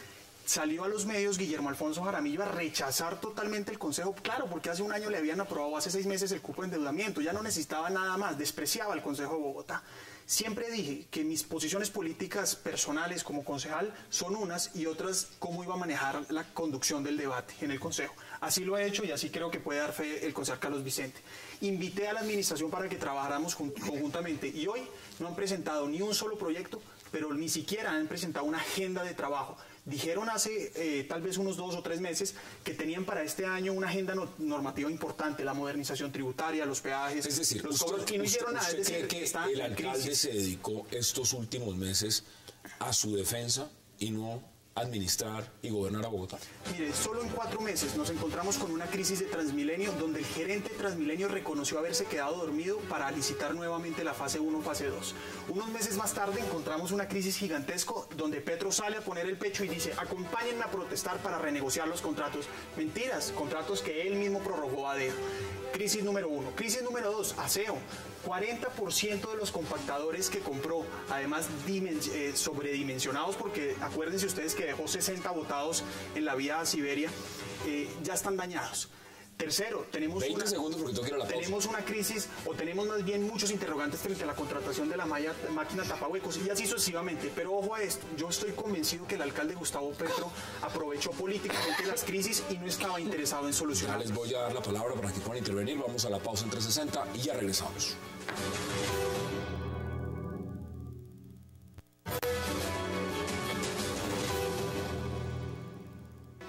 salió a los medios Guillermo Alfonso Jaramillo a rechazar totalmente el Consejo, claro, porque hace un año le habían aprobado hace seis meses el cupo de endeudamiento, ya no necesitaba nada más, despreciaba al Consejo de Bogotá. Siempre dije que mis posiciones políticas personales como concejal son unas y otras cómo iba a manejar la conducción del debate en el Consejo. Así lo he hecho y así creo que puede dar fe el concejal Carlos Vicente. Invité a la administración para que trabajáramos conjuntamente y hoy no han presentado ni un solo proyecto, pero ni siquiera han presentado una agenda de trabajo. Dijeron hace eh, tal vez unos dos o tres meses que tenían para este año una agenda no, normativa importante, la modernización tributaria, los peajes, es decir, los usted, cobros, y no hicieron nada. ¿usted Es decir, que el alcalde crisis. se dedicó estos últimos meses a su defensa y no administrar y gobernar a Bogotá? Mire, solo en cuatro meses nos encontramos con una crisis de Transmilenio donde el gerente de Transmilenio reconoció haberse quedado dormido para licitar nuevamente la fase 1, fase 2. Unos meses más tarde encontramos una crisis gigantesco donde Petro sale a poner el pecho y dice, acompáñenme a protestar para renegociar los contratos. Mentiras, contratos que él mismo prorrogó a dedo. Crisis número uno. Crisis número dos, aseo. 40% de los compactadores que compró, además eh, sobredimensionados, porque acuérdense ustedes que dejó 60 botados en la vía a Siberia, eh, ya están dañados. Tercero, tenemos 20 una, la tenemos una crisis o tenemos más bien muchos interrogantes frente a la contratación de la malla, máquina tapahuecos y así sucesivamente. Pero ojo a esto, yo estoy convencido que el alcalde Gustavo Petro aprovechó políticamente las crisis y no estaba interesado en Ya solucionarlas. les voy a dar la palabra para que puedan intervenir. Vamos a la pausa en 360 y ya regresamos.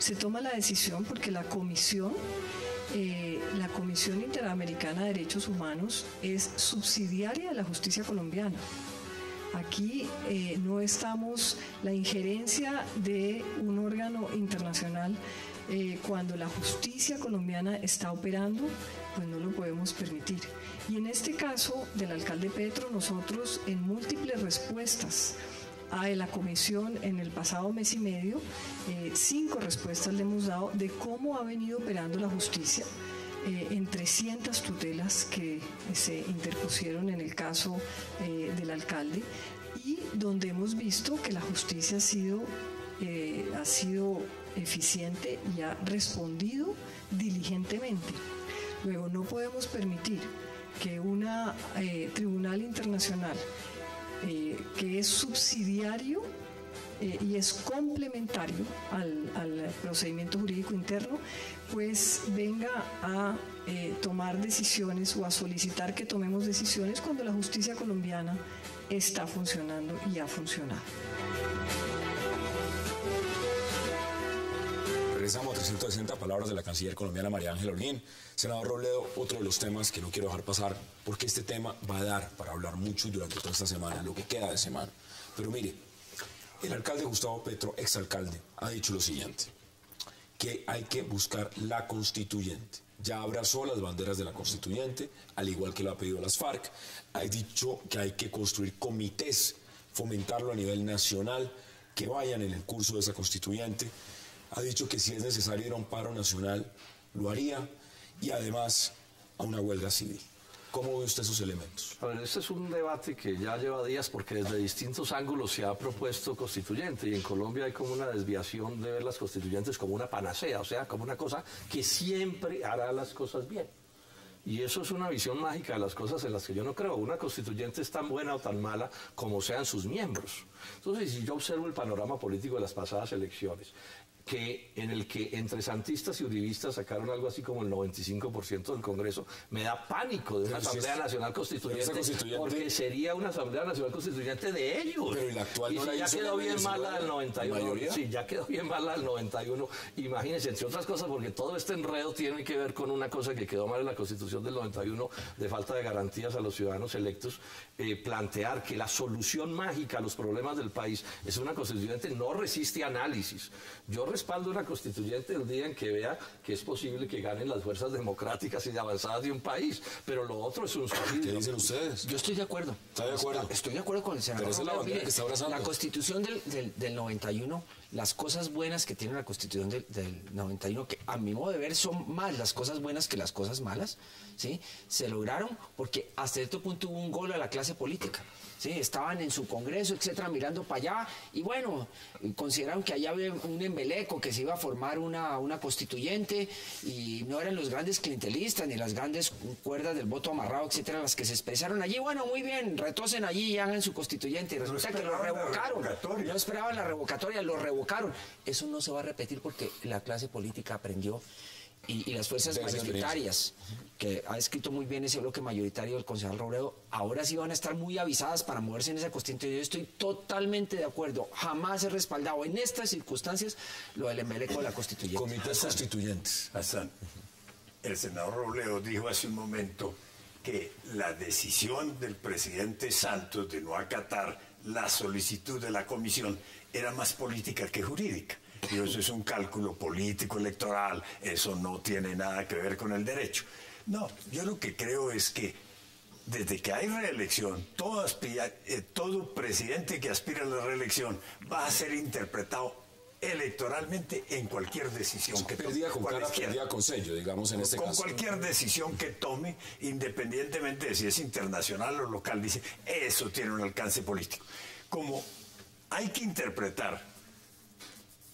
Se toma la decisión porque la comisión, eh, la Comisión Interamericana de Derechos Humanos es subsidiaria de la justicia colombiana. Aquí eh, no estamos, la injerencia de un órgano internacional eh, cuando la justicia colombiana está operando, pues no lo podemos permitir. Y en este caso del alcalde Petro, nosotros en múltiples respuestas a la comisión en el pasado mes y medio, eh, cinco respuestas le hemos dado de cómo ha venido operando la justicia eh, en 300 tutelas que se interpusieron en el caso eh, del alcalde y donde hemos visto que la justicia ha sido, ha sido eficiente y ha respondido diligentemente. Luego, no podemos permitir que un tribunal internacional eh, que es subsidiario eh, y es complementario al, procedimiento jurídico interno, pues venga a eh, tomar decisiones o a solicitar que tomemos decisiones cuando la justicia colombiana está funcionando y ha funcionado. Regresamos a 360 palabras de la canciller colombiana María Ángela Holguín. Senador Robledo, otro de los temas que no quiero dejar pasar, porque este tema va a dar para hablar mucho durante toda esta semana, lo que queda de semana. Pero mire, El alcalde Gustavo Petro, exalcalde, ha dicho lo siguiente, que hay que buscar la constituyente. Ya abrazó las banderas de la constituyente, al igual que lo ha pedido las FARC. Ha dicho que hay que construir comités, fomentarlo a nivel nacional, que vayan en el curso de esa constituyente. Ha dicho que si es necesario ir a un paro nacional, lo haría. Y además a una huelga civil. ¿Cómo ve usted esos elementos? A ver, este es un debate que ya lleva días porque desde distintos ángulos se ha propuesto constituyente y en Colombia hay como una desviación de ver las constituyentes como una panacea, o sea, como una cosa que siempre hará las cosas bien. Y eso es una visión mágica de las cosas en las que yo no creo. Una constituyente es tan buena o tan mala como sean sus miembros. Entonces, si yo observo el panorama político de las pasadas elecciones, que en el que entre santistas y uribistas sacaron algo así como el 95% del Congreso, me da pánico de una Asamblea Nacional Constituyente, porque sería una Asamblea Nacional Constituyente de ellos. Pero el actual y si ya quedó bien mal la del 91. Sí, ya quedó bien mal la del 91. Imagínense, entre otras cosas, porque todo este enredo tiene que ver con una cosa que quedó mal en la Constitución del 91, de falta de garantías a los ciudadanos electos, eh, plantear que la solución mágica a los problemas del país es una constituyente no resiste análisis. Yo respaldo una constituyente el día en que vea que es posible que ganen las fuerzas democráticas y avanzadas de un país, pero lo otro es un suicidio. ¿Qué dicen ustedes? Yo estoy de acuerdo. ¿Está de acuerdo? Estoy de acuerdo con el senador. Pero esa es la bandera que está abrazando. La constitución del, del, del 91 las cosas buenas que tiene la Constitución del, del, 91, que a mi modo de ver son más las cosas buenas que las cosas malas, ¿sí? se lograron porque hasta cierto punto hubo un gol a la clase política. ¿Sí? Estaban en su congreso, etcétera, mirando para allá y bueno, consideraron que allá había un embeleco, que se iba a formar una, una constituyente y no eran los grandes clientelistas ni las grandes cuerdas del voto amarrado, etcétera, las que se expresaron allí. Bueno, muy bien, retosen allí y hagan su constituyente. Y resulta no que lo revocaron. No esperaban la revocatoria, lo revocaron. Eso no se va a repetir porque la clase política aprendió y, y, las fuerzas mayoritarias, que ha escrito muy bien ese bloque mayoritario del concejal Robredo, ahora sí van a estar muy avisadas para moverse en esa constitución. Yo estoy totalmente de acuerdo. Jamás he respaldado en estas circunstancias lo del embeleco de la constituyente. Comités constituyentes. Hassan, el senador Robledo dijo hace un momento que la decisión del presidente Santos de no acatar la solicitud de la comisión era más política que jurídica. Eso es un cálculo político, electoral, eso no tiene nada que ver con el derecho. No, yo lo que creo es que desde que hay reelección, todo, aspira, eh, todo presidente que aspira a la reelección va a ser interpretado electoralmente en cualquier decisión que tome. Con cara, perdida con sello, digamos, en este con caso. Con cualquier decisión que tome, independientemente de si es internacional o local, dice, eso tiene un alcance político. Como hay que interpretar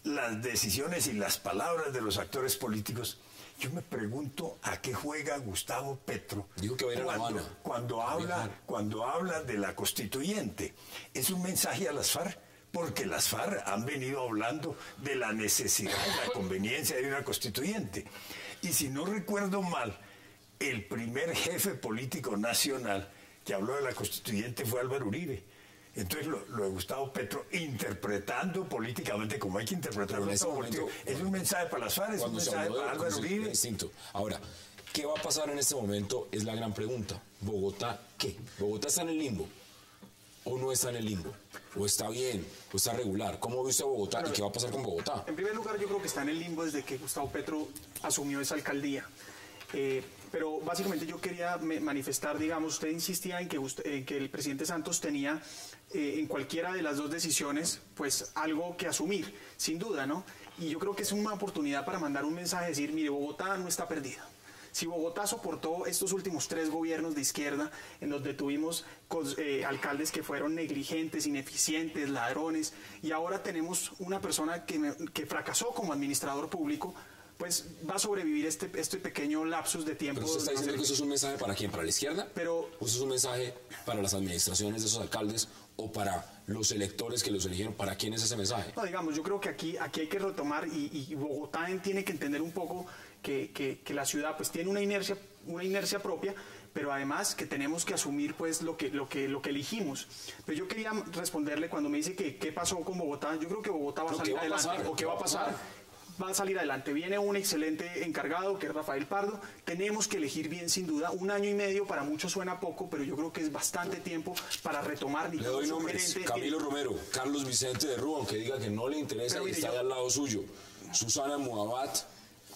las decisiones y las palabras de los actores políticos, yo me pregunto a qué juega Gustavo Petro Dijo que va a ir cuando, a La Habana. cuando habla, cuando habla de la constituyente. Es un mensaje a las FARC, porque las FARC han venido hablando de la necesidad y la [LAUGHS] conveniencia de una constituyente. Y si no recuerdo mal, el primer jefe político nacional que habló de la constituyente fue Álvaro Uribe. Entonces lo, lo, de Gustavo Petro interpretando políticamente como hay que interpretar en ese momento, es un mensaje para las FARC, es un mensaje para Álvaro Uribe. Distinto. Ahora, ¿qué va a pasar en este momento? Es la gran pregunta. ¿Bogotá qué? ¿Bogotá está en el limbo? ¿O no está en el limbo? ¿O está bien? ¿O está regular? ¿Cómo ve usted a Bogotá? Bueno, ¿Y qué va a pasar con Bogotá? En primer lugar, yo creo que está en el limbo desde que Gustavo Petro asumió esa alcaldía. Eh, pero básicamente yo quería manifestar, digamos, usted insistía en que, usted, el presidente Santos tenía eh, en cualquiera de las dos decisiones, pues algo que asumir, sin duda, ¿no? Y yo creo que es una oportunidad para mandar un mensaje, decir, mire, Bogotá no está perdida. Si Bogotá soportó estos últimos tres gobiernos de izquierda, en donde tuvimos eh, alcaldes que fueron negligentes, ineficientes, ladrones, y ahora tenemos una persona que, me, que fracasó como administrador público, pues va a sobrevivir este, este pequeño lapsus de tiempo. Pero usted está diciendo que eso es un mensaje para quién, para la izquierda, pero ¿O eso es un mensaje para las administraciones de esos alcaldes o para los electores que los eligieron. ¿Para quién es ese mensaje? No, digamos, yo creo que aquí, aquí hay que retomar y, y Bogotá tiene que entender un poco que, que, que, la ciudad pues tiene una inercia, una inercia propia, pero además que tenemos que asumir pues lo que, lo que, lo que elegimos. Pero yo quería responderle cuando me dice que qué pasó con Bogotá. Yo creo que Bogotá va a salir va a adelante. pasar? ¿O qué va a pasar? Va a salir adelante. Viene un excelente encargado que es Rafael Pardo. Tenemos que elegir bien sin duda. Un año y medio para muchos suena poco, pero yo creo que es bastante tiempo para retomar. Le doy nombres. Camilo Romero, Carlos Vicente de Rubón, que diga que no le interesa y está al lado suyo. Susana Muabat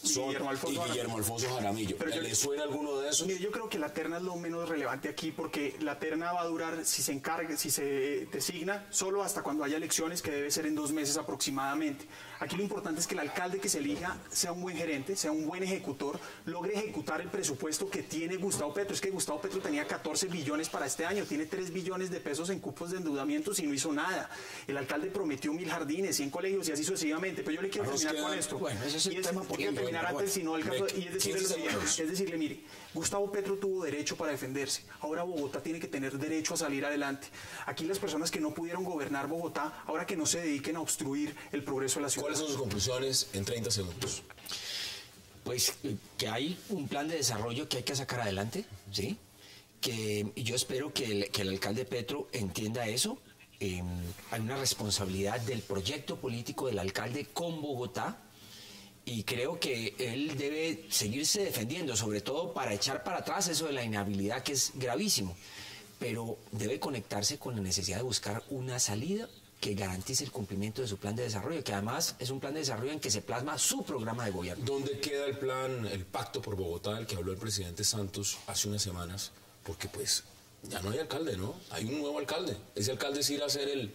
y Guillermo Alfonso, Jaramillo. ¿Le suena alguno de esos? yo creo que la terna es lo menos relevante aquí porque la terna va a durar, si se encarga, si se designa, solo hasta cuando haya elecciones, que debe ser en dos meses aproximadamente. Aquí lo importante es que el alcalde que se elija sea un buen gerente, sea un buen ejecutor, logre ejecutar el presupuesto que tiene Gustavo Petro. Es que Gustavo Petro tenía 14 billones para este año, tiene 3 billones de pesos en cupos de endeudamiento y no hizo nada. El alcalde prometió mil jardines, 100 colegios y así sucesivamente. Pero yo le quiero terminar con esto. Bueno, ese es el tema terminar antes, sino el caso, y es decirle, es decirle, mire, Gustavo Petro tuvo derecho para defenderse. Ahora Bogotá tiene que tener derecho a salir adelante. Aquí las personas que no pudieron gobernar Bogotá, ahora que no se dediquen a obstruir el progreso de la ciudad. ¿Cuáles son sus conclusiones en 30 segundos? Pues eh, que hay un plan de desarrollo que hay que sacar adelante, ¿sí? Que yo espero que el, alcalde Petro entienda eso. Em, hay una responsabilidad del proyecto político del alcalde con Bogotá y creo que él debe seguirse defendiendo, sobre todo para echar para atrás eso de la inhabilidad que es gravísimo, pero debe conectarse con la necesidad de buscar una salida que garantice el cumplimiento de su plan de desarrollo, que además es un plan de desarrollo en que se plasma su programa de gobierno. ¿Dónde queda el plan, el pacto por Bogotá del que habló el presidente Santos hace unas semanas? Porque pues ya no hay alcalde, ¿no? Hay un nuevo alcalde. Ese alcalde sí irá a ser el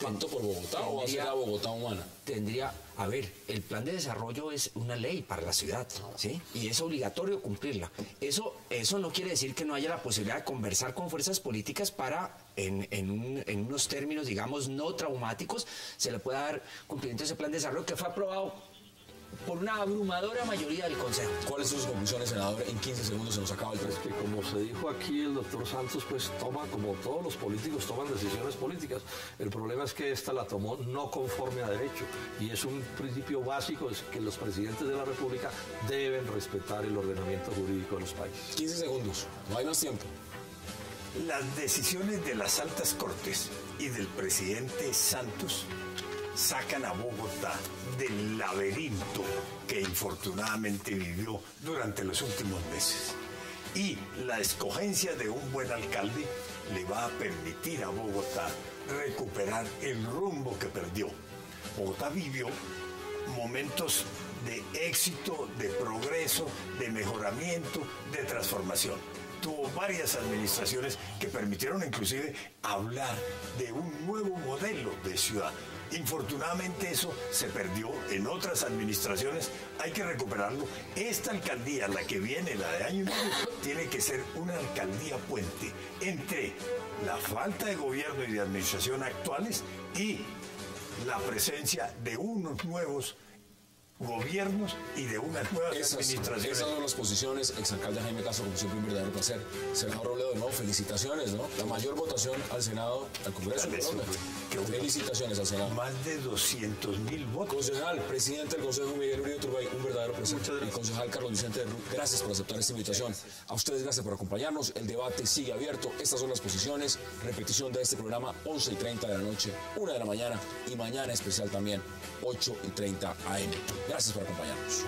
pacto por Bogotá o va a ser la Bogotá humana. Tendría, a ver, el plan de desarrollo es una ley para la ciudad, ¿sí? Y es obligatorio cumplirla. Eso, eso no quiere decir que no haya la posibilidad de conversar con fuerzas políticas para en, unos términos, digamos, no traumáticos, se le pueda dar cumplimiento a ese plan de desarrollo que fue aprobado por una abrumadora mayoría del Consejo. ¿Cuáles son sus conclusiones, senador? En 15 segundos se nos acaba el tiempo. Es que como se dijo aquí, el doctor Santos pues toma, como todos los políticos, toman decisiones políticas. El problema es que esta la tomó no conforme a derecho. Y es un principio básico, es que los presidentes de la República deben respetar el ordenamiento jurídico de los países. 15 segundos, no hay más tiempo. Las decisiones de las altas cortes y del presidente Santos sacan a Bogotá del laberinto que infortunadamente vivió durante los últimos meses. Y la escogencia de un buen alcalde le va a permitir a Bogotá recuperar el rumbo que perdió. Bogotá vivió momentos de éxito, de progreso, de mejoramiento, de transformación tuvo varias administraciones que permitieron inclusive hablar de un nuevo modelo de ciudad. Infortunadamente eso se perdió en otras administraciones, hay que recuperarlo. Esta alcaldía, la que viene, la de año tiene que ser una alcaldía puente entre la falta de gobierno y de administración actuales y la presencia de unos nuevos gobiernos y de unas nuevas administraciones. Esas son las posiciones, exalcalde Jaime Castro, como siempre un verdadero placer. Senador Robledo, no, felicitaciones, ¿no? La mayor votación al Senado, al Congreso de Colombia. Felicitaciones al Senado. Más de 200 mil votos. Concejal, presidente del Consejo Miguel Uribe Turbay, un verdadero placer. Y concejal Carlos Vicente gracias por aceptar esta invitación. A ustedes gracias por acompañarnos. El debate sigue abierto. Estas son las posiciones. Repetición de este programa, 11 y 30 de la noche, 1 de la mañana y mañana especial también, 8 y 30 AM. Gracias por acompañarnos.